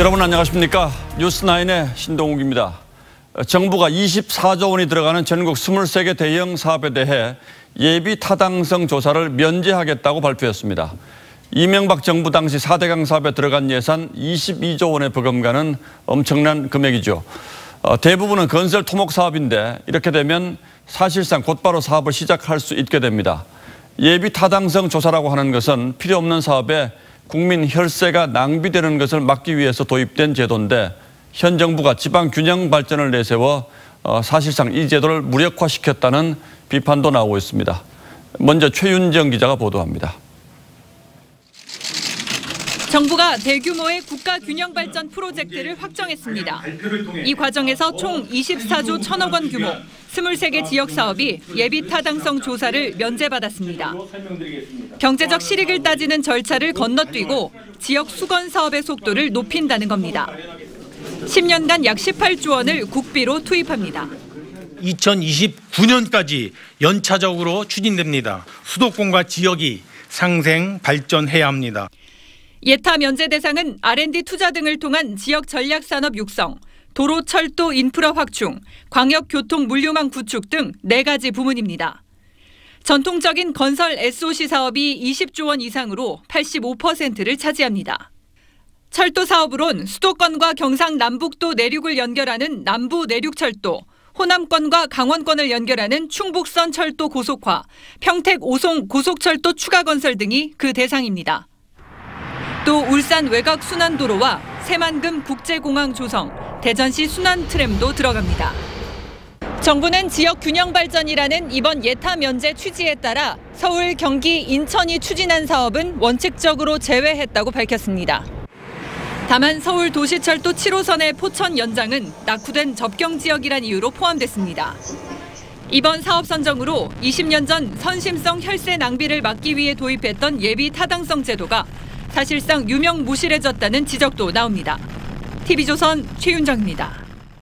여러분 안녕하십니까? 뉴스나인의 신동욱입니다. 정부가 24조 원이 들어가는 전국 23개 대형 사업에 대해 예비 타당성 조사를 면제하겠다고 발표했습니다. 이명박 정부 당시 4대강 사업에 들어간 예산 22조 원에 버금가는 엄청난 금액이죠. 어, 대부분은 건설 토목 사업인데 이렇게 되면 사실상 곧바로 사업을 시작할 수 있게 됩니다. 예비 타당성 조사라고 하는 것은 필요 없는 사업에 국민 혈세가 낭비되는 것을 막기 위해서 도입된 제도인데 현 정부가 지방 균형 발전을 내세워 어, 사실상 이 제도를 무력화시켰다는 비판도 나오고 있습니다. 먼저 최윤정 기자가 보도합니다. 정부가 대규모의 국가 균형 발전 프로젝트를 확정했습니다. 이 과정에서 총 24조 1천억 원 규모 23개 지역 사업이 예비 타당성 조사를 면제받았습니다. 경제적 실익을 따지는 절차를 건너뛰고 지역 수건 사업의 속도를 높인다는 겁니다. 10년간 약 18조 원을 국비로 투입합니다. 2029년까지 연차적으로 추진됩니다. 수도권과 지역이 상생 발전해야 합니다. 예타 면제 대상은 R&D 투자 등을 통한 지역 전략 산업 육성, 도로 철도 인프라 확충, 광역 교통 물류망 구축 등 네 가지 부문입니다. 전통적인 건설 SOC 사업이 20조 원 이상으로 85%를 차지합니다. 철도 사업으론 수도권과 경상 남북도 내륙을 연결하는 남부 내륙철도, 호남권과 강원권을 연결하는 충북선 철도 고속화, 평택 오송 고속철도 추가 건설 등이 그 대상입니다. 또 울산 외곽 순환도로와 새만금 국제공항 조성, 대전시 순환 트램도 들어갑니다. 정부는 지역 균형 발전이라는 이번 예타 면제 취지에 따라 서울, 경기, 인천이 추진한 사업은 원칙적으로 제외했다고 밝혔습니다. 다만 서울 도시철도 7호선의 포천 연장은 낙후된 접경 지역이란 이유로 포함됐습니다. 이번 사업 선정으로 20년 전 선심성 혈세 낭비를 막기 위해 도입했던 예비 타당성 제도가 사실상 유명 무실해졌다는 지적도 나옵니다. TV조선 최윤정입니다.